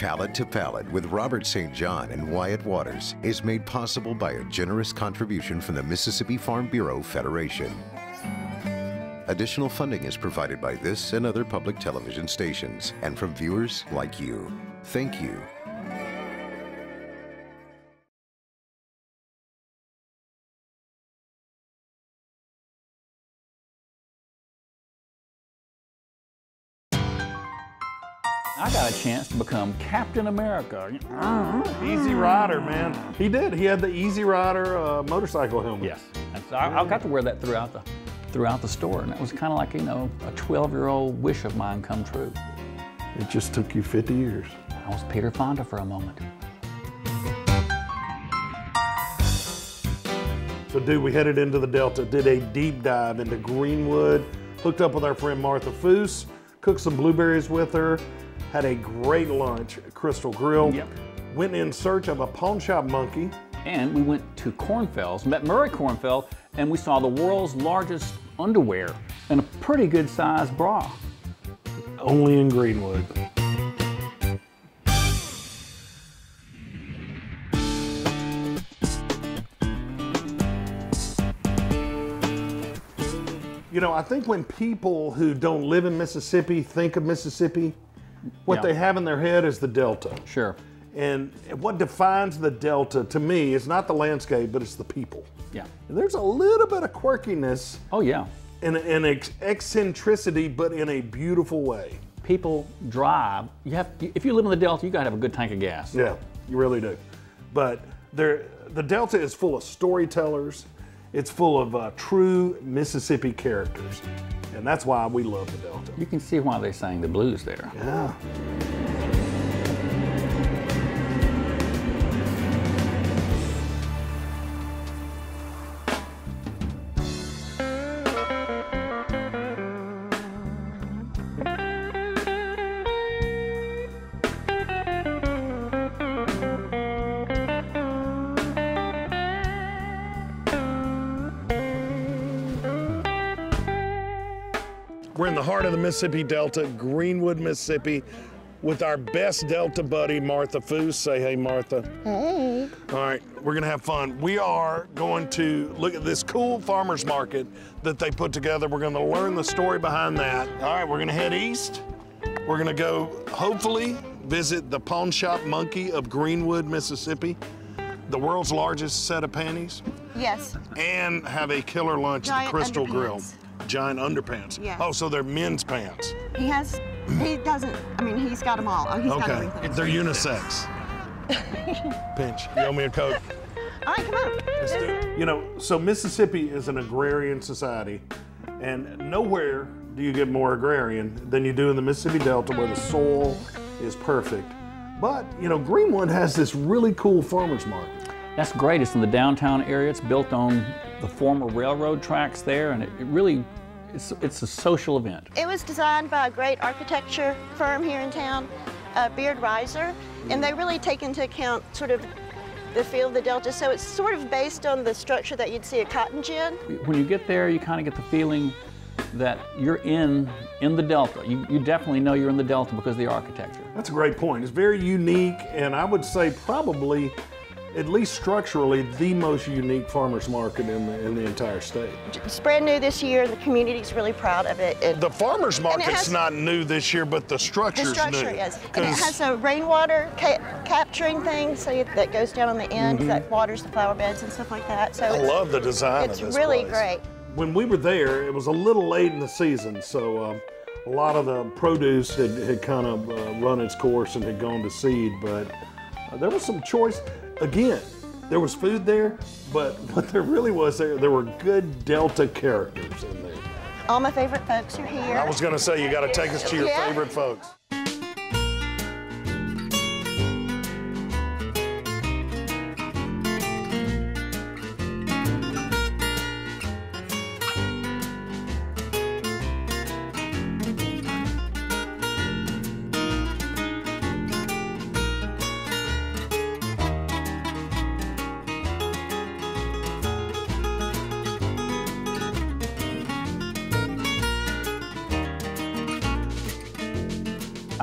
Palate to Palette with Robert St. John and Wyatt Waters is made possible by a generous contribution from the Mississippi Farm Bureau Federation. Additional funding is provided by this and other public television stations and from viewers like you. Thank you. A chance to become Captain America. Easy Rider, man. He did. He had the Easy Rider uh, motorcycle helmet. Yes, and so I, I got to wear that throughout the throughout the store, and that was kind of like you know a 12-year-old wish of mine come true. It just took you 50 years. I was Peter Fonda for a moment. So, dude, we headed into the Delta, did a deep dive into Greenwood, hooked up with our friend Martha Foose, cooked some blueberries with her, had a great lunch at Crystal Grill, Yep. went in search of a pawn shop monkey. And we went to Kornfeld's, met Murray Kornfeld, and we saw the world's largest underwear and a pretty good sized bra. Only in Greenwood. You know, I think when people who don't live in Mississippi think of Mississippi, what Yeah. they have in their head is the Delta. Sure. And what defines the Delta to me is not the landscape, but it's the people. Yeah. And there's a little bit of quirkiness Oh yeah. and, and ex- eccentricity, but in a beautiful way. People drive. You have if you live in the Delta, you got to have a good tank of gas. Yeah, you really do. But there, the Delta is full of storytellers. It's full of uh, true Mississippi characters, and that's why we love the Delta. You can see why they sang the blues there. Yeah. Mississippi Delta, Greenwood, Mississippi, with our best Delta buddy, Martha Foose. Say hey, Martha. Hey. All right, we're gonna have fun. We are going to look at this cool farmers market that they put together. We're gonna learn the story behind that. All right, we're gonna head east. We're gonna go, hopefully, visit the Pawn Shop Monkey of Greenwood, Mississippi, the world's largest set of panties, Yes. and have a killer lunch at the Crystal Grill. Underpants. Giant underpants. Yes. Oh, so they're men's pants. He has, he doesn't, I mean, he's got them all. Oh, He's got Okay. everything. They're unisex. Pinch. You owe me a Coke. All right, come on. Let's do it. You know, so Mississippi is an agrarian society, and nowhere do you get more agrarian than you do in the Mississippi Delta where the soil is perfect. But, you know, Greenwood has this really cool farmer's market. That's great. It's in the downtown area. It's built on the former railroad tracks there, and it, it really it's it's a social event. It was designed by a great architecture firm here in town, uh, Beard Riser, and they really take into account sort of the feel of the Delta. So it's sort of based on the structure that you'd see at Cotton Gin. When you get there, you kind of get the feeling that you're in in the Delta. You, you definitely know you're in the Delta because of the architecture. That's a great point. It's very unique, and I would say probably, at least structurally, the most unique farmer's market in the, in the entire state. It's brand new this year, and the community's really proud of it. It- The farmer's market's has- not new this year, but the structure is the structure new. is, and it 'Cause- has a rainwater ca- capturing thing, so you, that goes down on the end Mm-hmm. that waters the flower beds and stuff like that. So I love the design it's of this really place. great. When we were there, it was a little late in the season, so um, a lot of the produce had, had kind of uh, run its course and had gone to seed, but uh, there was some choice. Again, there was food there, but what there really was there, there were good Delta characters in there. All my favorite folks are here. I was going to say, you got to take us to your Yeah. favorite folks.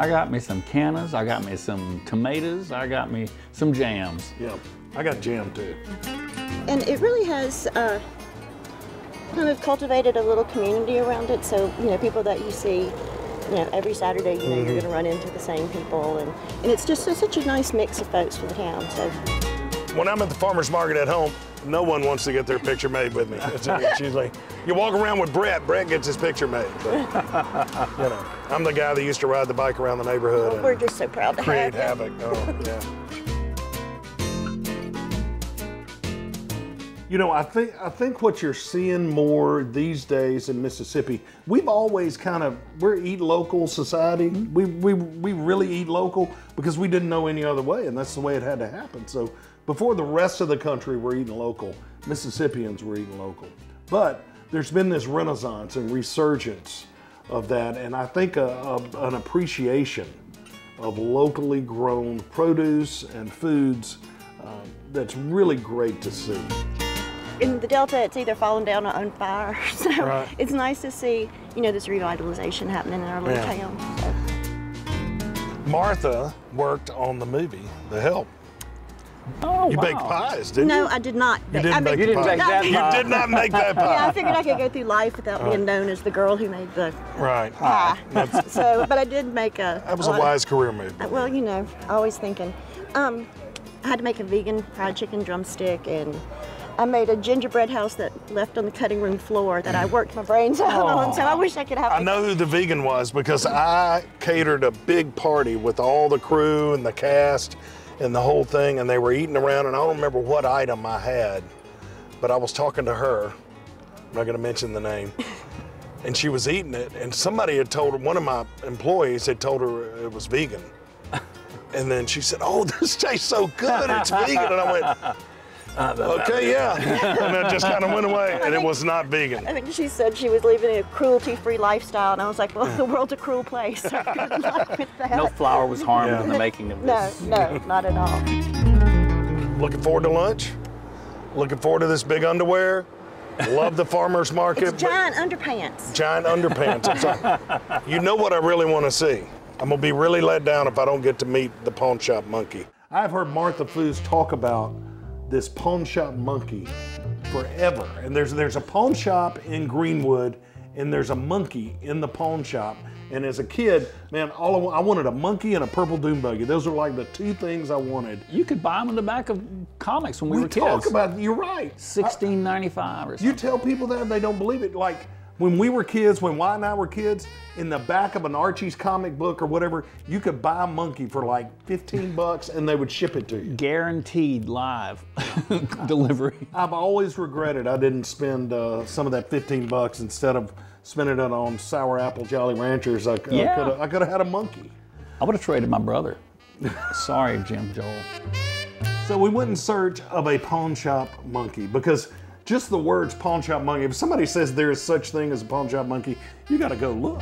I got me some cannas, I got me some tomatoes, I got me some jams. Yeah, I got jam too. And it really has uh, kind of cultivated a little community around it. So, you know, people that you see, you know, every Saturday, you know, you're going to run into the same people. And, and it's just such a nice mix of folks for the town. So, When I'm at the farmer's market at home, no one wants to get their picture made with me. It's, it's usually, you walk around with Brett, Brett gets his picture made. But, you know, I'm the guy that used to ride the bike around the neighborhood and we're just so proud to create have you. havoc. Oh, yeah. You know, I think I think what you're seeing more these days in Mississippi, we've always kind of we're eat local society. Mm-hmm. We we we really eat local because we didn't know any other way, and that's the way it had to happen. So before the rest of the country were eating local, Mississippians were eating local. But there's been this renaissance and resurgence of that, and I think a, a, an appreciation of locally grown produce and foods um, that's really great to see. in the Delta, it's either fallen down or on fire. So Right. it's nice to see, you know, this revitalization happening in our little Yeah. town. So. Martha worked on the movie The Help. Oh, You wow. baked pies, didn't No, you? No, I did not. You didn't I bake You didn't pie. bake that You pie. did not make that pie. Yeah, I figured I could go through life without being known as the girl who made the Right. pie. so, but I did make a. That was a lot of- wise career move. Well, you know, always thinking. Um, I had to make a vegan fried chicken drumstick, and I made a gingerbread house that left on the cutting room floor that I worked my brains out on. So I wish I could have. I know who the vegan was because I catered a big party with all the crew and the cast and the whole thing, and they were eating around, and I don't remember what item I had, but I was talking to her. I'm not going to mention the name. And she was eating it, and somebody had told her, one of my employees had told her it was vegan. And then she said, Oh, this tastes so good, it's vegan. And I went, Okay, yeah. And it just kind of went away, and it was not vegan. I think she said she was living a cruelty-free lifestyle, and I was like, "Well, the world's a cruel place. So good luck with that." No flour was harmed Yeah. in the making of this. no, no, not at all. Looking forward to lunch. Looking forward to this big underwear. Love the farmer's market. It's giant underpants. giant underpants. I'm sorry. You know what I really want to see. I'm gonna be really let down if I don't get to meet the pawn shop monkey. I've heard Martha Foose talk about this pawn shop monkey forever. And there's there's a pawn shop in Greenwood, and there's a monkey in the pawn shop. And as a kid, man, all I, I wanted a monkey and a purple doom buggy. Those are like the two things I wanted. You could buy them in the back of comics when we, We were talk kids. about you're right. Sixteen ninety five or something. You tell people that they don't believe it. Like when we were kids, when Wyatt and I were kids, in the back of an Archie's comic book or whatever, you could buy a monkey for like 15 bucks and they would ship it to you. Guaranteed live delivery. I've always regretted I didn't spend uh, some of that 15 bucks instead of spending it on sour apple Jolly Ranchers. I, Yeah. could have I could have had a monkey. I would have traded my brother. Sorry, Jim Joel. So we went in search of a pawn shop monkey because just the words pawn shop monkey, if somebody says there is such thing as a pawn shop monkey, you got to go look.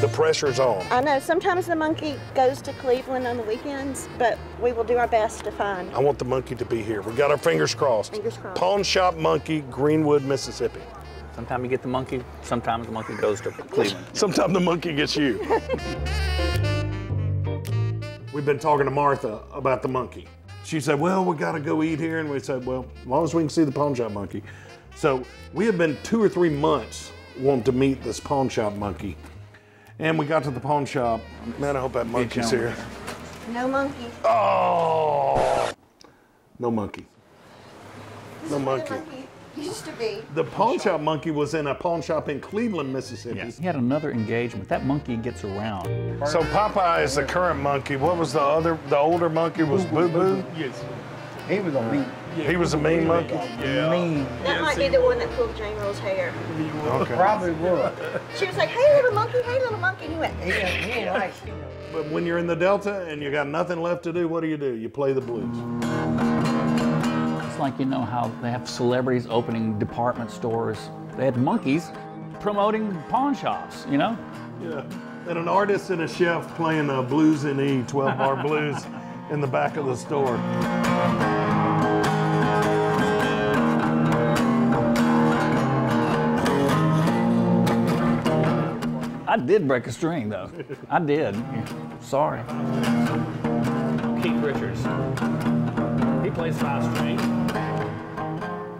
The pressure's on. I know sometimes the monkey goes to Cleveland on the weekends, but we will do our best to find. I want the monkey to be here. We got our fingers crossed. Fingers crossed. Pawn Shop Monkey, Greenwood, Mississippi. Sometimes you get the monkey, sometimes the monkey goes to Cleveland. Sometime the monkey gets you. We've been talking to Martha about the monkey. She said, Well, we got to go eat here. And we said, Well, as long as we can see the pawn shop monkey. So we have been two or three months wanting to meet this pawn shop monkey. And we got to the pawn shop. Man, I hope that monkey's here. No monkey. Oh, no monkey. No monkey. Used to be. The pawn shop monkey was in a pawn shop in Cleveland, Mississippi. Yes. He had another engagement. That monkey gets around. So Popeye is the current monkey. What was the other, the older monkey was Boo Boo? Yes. He was a mean, He was a mean monkey? Yeah. mean. That might be the one that pulled Jane Rose hair. Okay. Probably was. She was like, "Hey, little monkey! Hey, little monkey!" And he went. He ain't, he ain't like, But when you're in the Delta and you got nothing left to do, what do you do? You play the blues. It's like you know how they have celebrities opening department stores. They had monkeys promoting pawn shops, you know? Yeah. And an artist and a chef playing a blues in E, 12 bar blues, in the back of the store. I I did break a string though. I did. Sorry. Keith Richards. He plays five string.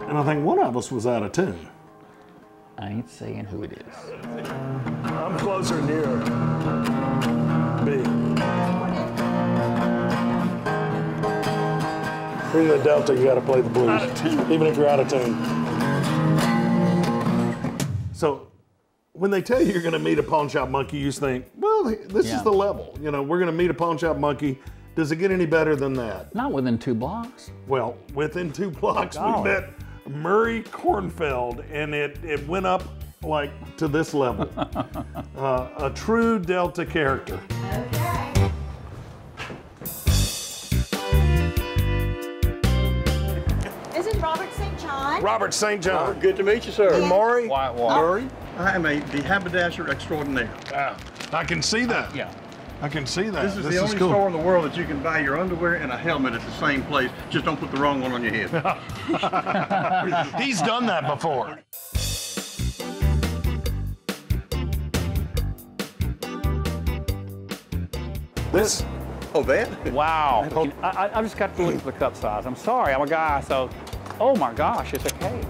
And I think one of us was out of tune. I ain't saying who it is. I'm closer near B. Bring the Delta, you gotta play the blues. Even if you're out of tune. So when they tell you you're gonna meet a pawn shop monkey, you just think, well, this Yeah. is the level. You know, we're gonna meet a pawn shop monkey. Does it get any better than that? Not within two blocks. Well, within two blocks, we met Murray Kornfeld, and it, it went up like to this level. uh, a true Delta character. This is Robert St. John. Robert St. John. Good to meet you, sir. Maury? White water. Murray, I am a the haberdasher extraordinaire. Ah, I can see that. Yeah. I can see that. This is the only cool. store in the world that you can buy your underwear and a helmet at the same place. Just don't put the wrong one on your head. He's done that before. This oh, that? Wow. I, I, I just got to look at the cup size. I'm sorry, I'm a guy, so, oh my gosh, it's a K.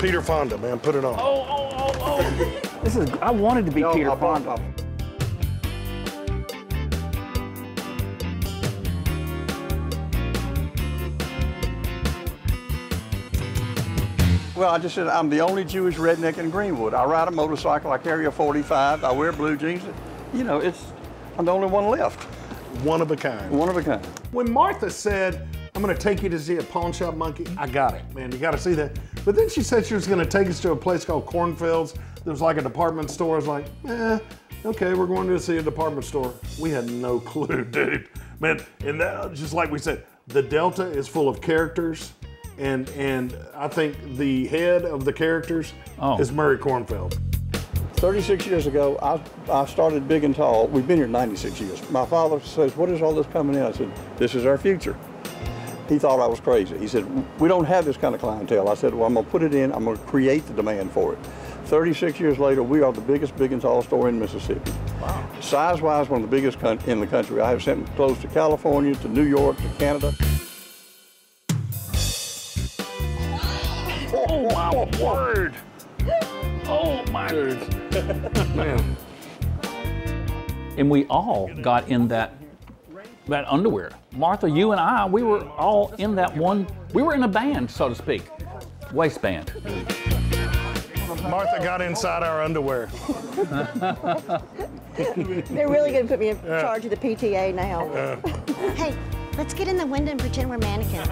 Peter Fonda, man, put it on. Oh, oh, oh, oh. this is, I wanted to be Peter I bought- Fonda. Well, I just said I'm the only Jewish redneck in Greenwood. I ride a motorcycle. I carry a 45. I wear blue jeans. You know, it's I'm the only one left. One of a kind. One of a kind. When Martha said, I'm going to take you to see a pawn shop monkey, I got it, man. You got to see that. But then she said she was going to take us to a place called Kornfeld's. There was like a department store. I was like, eh, okay, we're going to see a department store. We had no clue, dude. Man, and that, just like we said, the Delta is full of characters. And, and I think the head of the characters Oh. is Murray Kornfeld. 36 years ago, I, I started big and tall. We've been here 96 years. My father says, what is all this coming in? I said, this is our future. He thought I was crazy. He said, we don't have this kind of clientele. I said, well, I'm gonna put it in. I'm gonna create the demand for it. 36 years later, we are the biggest big and tall store in Mississippi. Wow. Size-wise, one of the biggest in the country. I have sent clothes to California, to New York, to Canada. Oh my word. Oh my. Man, And we all got in that that underwear. Martha, you and I, we were all in that one. We were in a band, so to speak, waistband. Martha got inside our underwear. They're really going to put me in charge of the PTA now. hey, let's get in the window and pretend we're mannequins.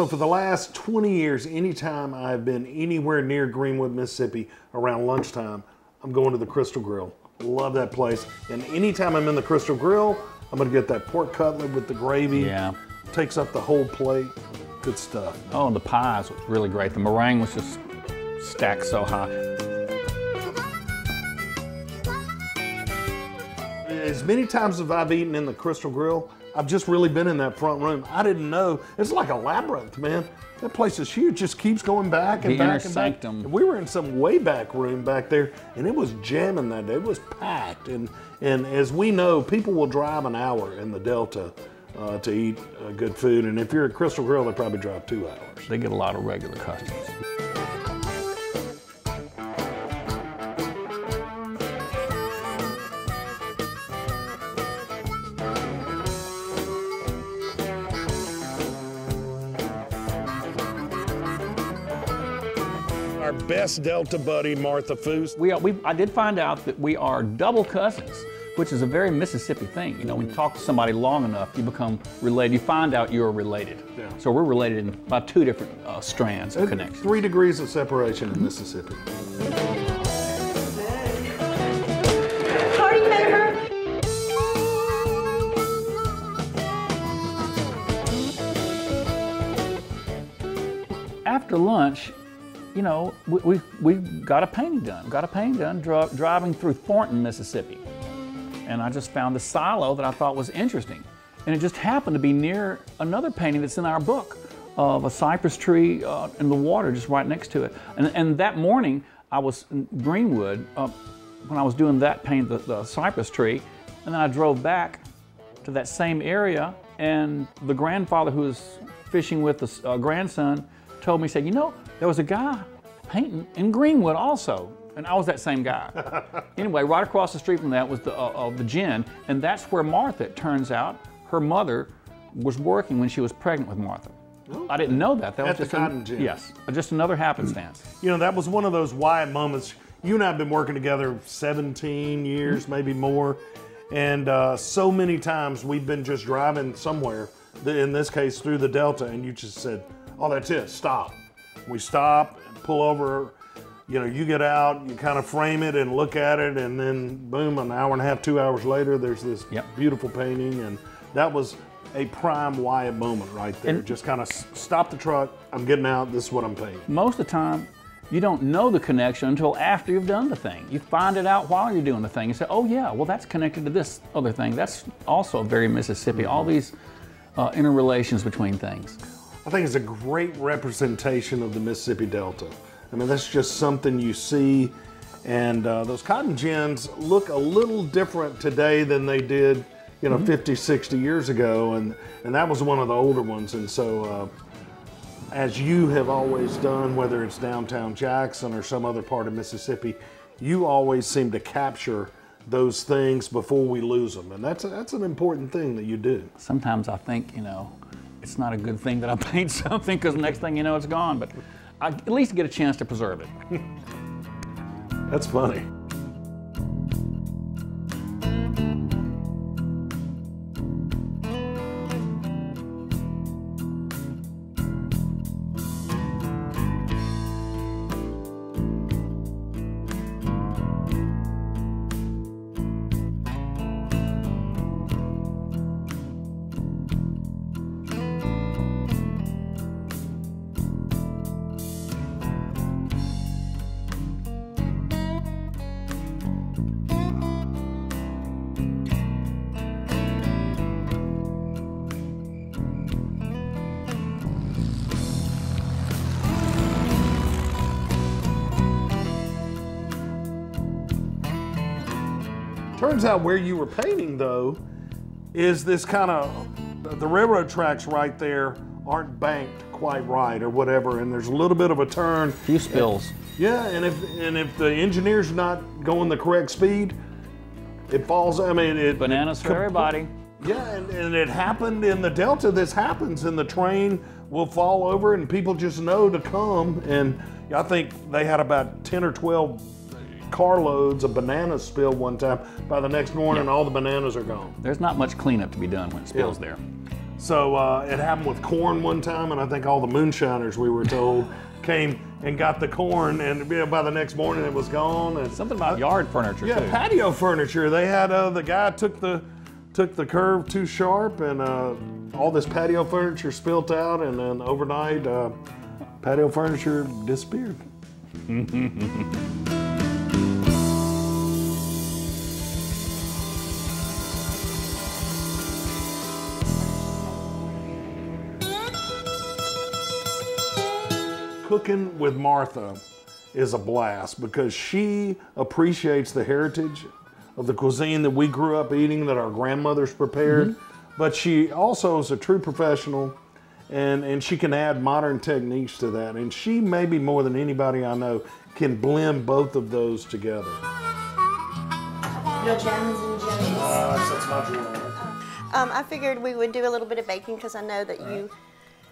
So for the last 20 years, anytime I've been anywhere near Greenwood, Mississippi around lunchtime, I'm going to the Crystal Grill. Love that place. And anytime I'm in the Crystal Grill, I'm gonna get that pork cutlet with the gravy. Yeah. Takes up the whole plate. Good stuff. Oh, and the pies was really great. The meringue was just stacked so high. As many times as I've eaten in the Crystal Grill, I've just really been in that front room. I didn't know. It's like a labyrinth, man. That place is huge. Just keeps going back and The back and back. sanctum. And we were in some way back room back there, and it was jamming that day. It was packed. And and as we know, people will drive an hour in the Delta uh, to eat uh, good food. And if you're at Crystal Grill, they probably drive two hours. They get a lot of regular customers. Best Delta buddy, Martha Foose. We, are, we I did find out that we are double cousins, which is a very Mississippi thing. You know, when you talk to somebody long enough, you become related. You find out you're related. Yeah. So we're related in about two different uh, strands of connection. Three degrees of separation in Mississippi. Party favor. after lunch, you know, we, we, we got a painting done. Got a painting done dri- driving through Thornton, Mississippi. And I just found the silo that I thought was interesting. And it just happened to be near another painting that's in our book of a cypress tree uh, in the water just right next to it. And, and that morning, I was in Greenwood uh, when I was doing that painting, the, the cypress tree. And then I drove back to that same area, and the grandfather who was fishing with the uh, grandson told me, said, you know, there was a guy painting in Greenwood also. And I was that same guy. anyway, right across the street from that was the, uh, uh, the gin, and that's where Martha, it turns out, her mother was working when she was pregnant with Martha. I didn't know that. That At was the just an- cotton gin. yes, just another happenstance. You know, that was one of those Wyatt moments. You and I have been working together 17 years, maybe more. And uh, so many times we've been just driving somewhere, in this case through the Delta, and you just said, Oh, that's it, stop. We stop, and pull over. You know, you get out, you kind of frame it and look at it, and then boom, an hour and a half, two hours later, there's this Yep. beautiful painting. And that was a prime Wyatt moment right there. And- just kind of stop the truck, I'm getting out, this is what I'm painting. Most of the time, you don't know the connection until after you've done the thing. You find it out while you're doing the thing. You say, oh, yeah, well, that's connected to this other thing. That's also very Mississippi. All these uh, interrelations between things. I think it's a great representation of the Mississippi Delta. I mean, that's just something you see. And uh, those cotton gins look a little different today than they did, you know, 50, 60 years ago. And, and that was one of the older ones. And so, uh, as you have always done, whether it's downtown Jackson or some other part of Mississippi, you always seem to capture those things before we lose them. And that's, a, that's an important thing that you do. Sometimes I think, you know, it's not a good thing that I paint something because next thing you know, it's gone. But I at least get a chance to preserve it. That's funny. Turns out where you were painting though is this kind of the railroad tracks right there aren't banked quite right or whatever, and there's a little bit of a turn. few spills. Yeah, and if and if the engineer's not going the correct speed, it falls. I mean, it Bananas for com- everybody. Yeah, and, and it happened in the Delta. This happens, and the train will fall over, and people just know to come. And I think they had about ten or twelve carloads of bananas spilled one time. By the next morning, all the bananas are gone. There's not much cleanup to be done when it spills Yeah. there. So uh, it happened with corn one time, and I think all the moonshiners we were told came and got the corn, and by the next morning it was gone. And Something about yard furniture yeah, too. patio furniture. They had uh, the guy took the took the curve too sharp, and uh, all this patio furniture spilt out, and then overnight, uh, patio furniture disappeared. Cooking with Martha is a blast because she appreciates the heritage of the cuisine that we grew up eating, that our grandmothers prepared. But she also is a true professional and, and she can add modern techniques to that. And she, maybe more than anybody I know, can blend both of those together. Your gems and jellies. that's my drawer. Um, I figured we would do a little bit of baking because I know that you.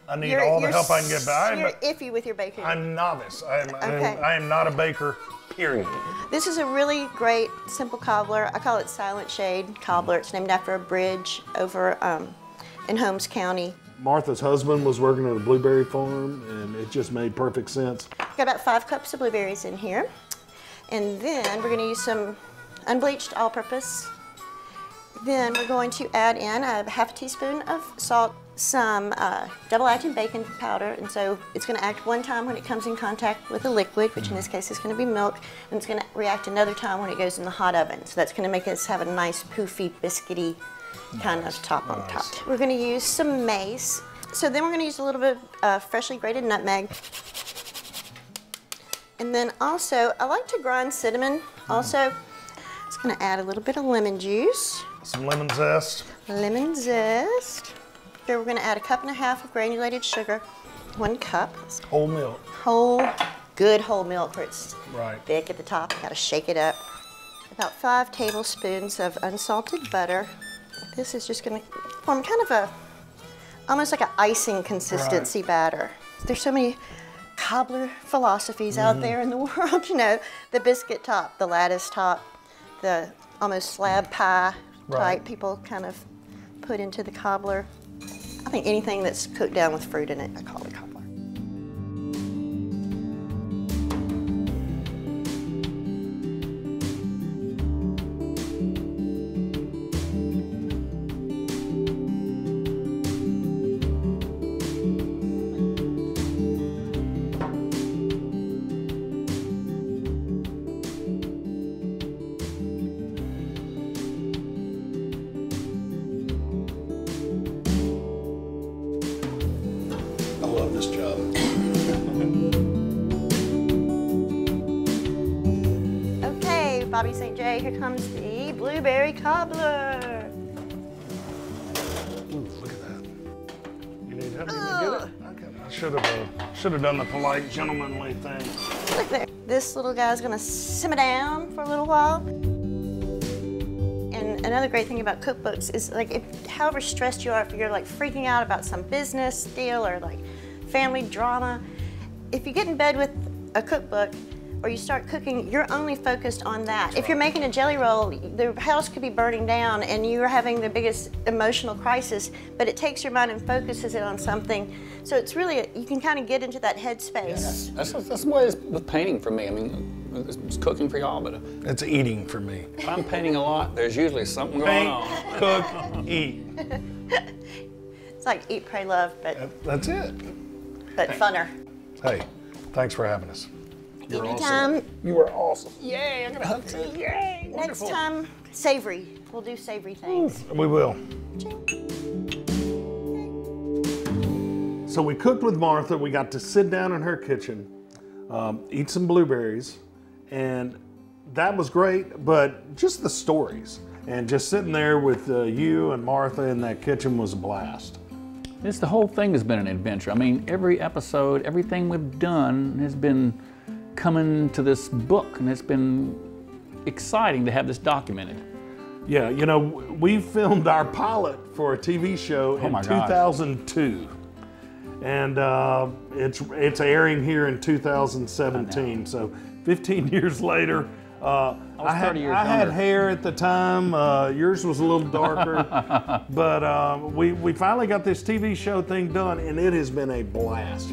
I need You're, all the you're help I can get, but I'm, You're iffy with your baking. I'm novice. I'm, Okay. I'm, I am not a baker, period. This is a really great simple cobbler. I call it Silent Shade Cobbler. It's named after a bridge over um, in Holmes County. Martha's husband was working at a blueberry farm, and it just made perfect sense. Got about five cups of blueberries in here. And then we're going to use some unbleached all purpose. Then we're going to add in a half a teaspoon of salt. Some uh, double-acting baking powder, and so it's going to act one time when it comes in contact with a liquid, which in this case is going to be milk, and it's going to react another time when it goes in the hot oven. So that's going to make us have a nice poofy, biscuity kind of top on top. We're going to use some mace. So then we're going to use a little bit of uh, freshly grated nutmeg. And then also, I like to grind cinnamon. Also, it's going to add a little bit of lemon juice, Some lemon zest. lemon zest. We're going to add a cup and a half of granulated sugar, one cup, Whole milk. whole, good whole milk where it's Right. thick at the top. Got to shake it up. About five tablespoons of unsalted butter. This is just going to form kind of a, almost like an icing consistency batter. There's so many cobbler philosophies Mm-hmm. out there in the world, you know, the biscuit top, the lattice top, the almost slab pie Right. type people kind of put into the cobbler. I think anything that's cooked down with fruit in it, I call it done the polite gentlemanly thing. Look there. This little guy's gonna simmer down for a little while. And another great thing about cookbooks is like, if, however stressed you are, if you're like freaking out about some business deal or like family drama, if you get in bed with a cookbook or you start cooking, you're only focused on that. If you're making a jelly roll, the house could be burning down and you're having the biggest emotional crisis, but it takes your mind and focuses it on something. So it's really, you can kind of get into that headspace. That's, that's the way it's with painting for me. I mean, it's, it's cooking for y'all, but It's eating for me. if I'm painting a lot, there's usually something going Paint, on. cook, eat. It's like eat, pray, love, but That's it. but funner. Hey, thanks for having us. You're Anytime, You are awesome. Yay, I'm gonna hug you. Yay, next time, savory. We'll do savory things. We will. So we cooked with Martha. We got to sit down in her kitchen, um, eat some blueberries, and that was great. But just the stories and just sitting there with uh, you and Martha in that kitchen was a blast. This the whole thing has been an adventure. I mean, every episode, everything we've done has been coming to this book, and it's been exciting to have this documented. Yeah, you know, we filmed our pilot for a TV show in Oh gosh. 2002. And uh, it's it's airing here in 2017. So 15 years later, uh, was had years I had hair at the time. Uh, yours was a little darker, but uh, we we finally got this TV show thing done, and it has been a blast.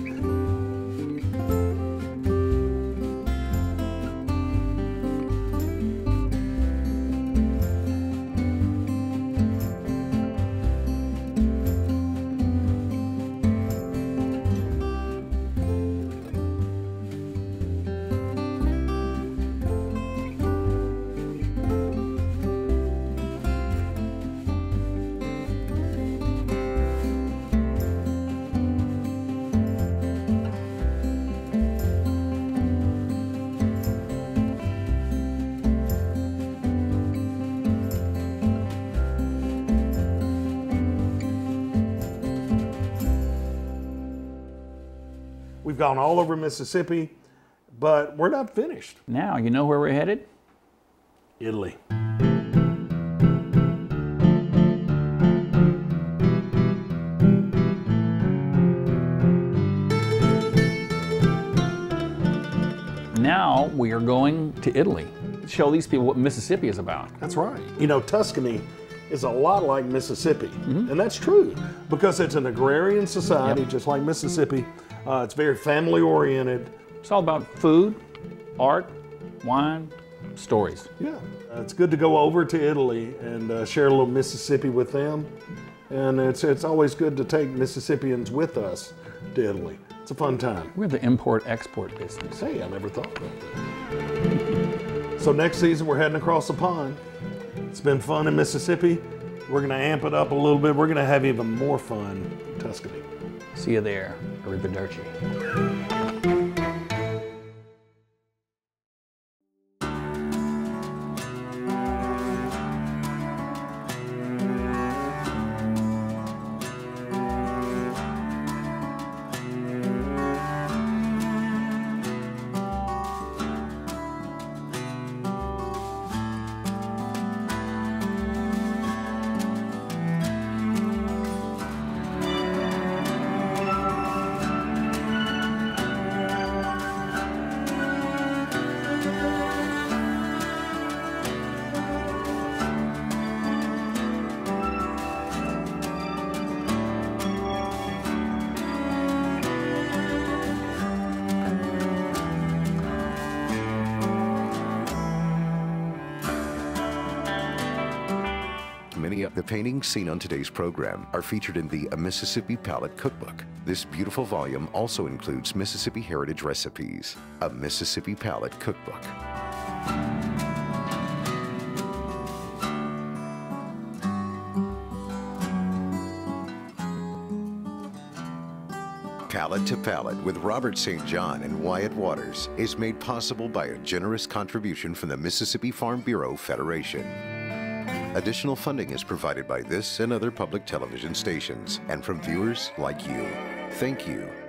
Gone all over Mississippi, but we're not finished. Now, you know where we're headed? Italy. Now we are going to Italy. Show these people what Mississippi is about. That's right. You know, Tuscany is a lot like Mississippi, mm-hmm. and that's true because it's an agrarian society, Yep. just like Mississippi. Uh, it's very family oriented. It's all about food, art, wine, stories. Yeah, uh, it's good to go over to Italy and uh, share a little Mississippi with them. and it's it's always good to take Mississippians with us to Italy. It's a fun time. We're the import-export business. Hey, I never thought about that. So next season we're heading across the pond. It's been fun in Mississippi. We're gonna amp it up a little bit. We're gonna have even more fun in Tuscany. See you there. Arrivederci. The paintings seen on today's program are featured in the A Mississippi Palette Cookbook. This beautiful volume also includes Mississippi Heritage Recipes, a Mississippi Palette Cookbook. Palate to Palette with Robert St. John and Wyatt Waters is made possible by a generous contribution from the Mississippi Farm Bureau Federation. Additional funding is provided by this and other public television stations and from viewers like you. Thank you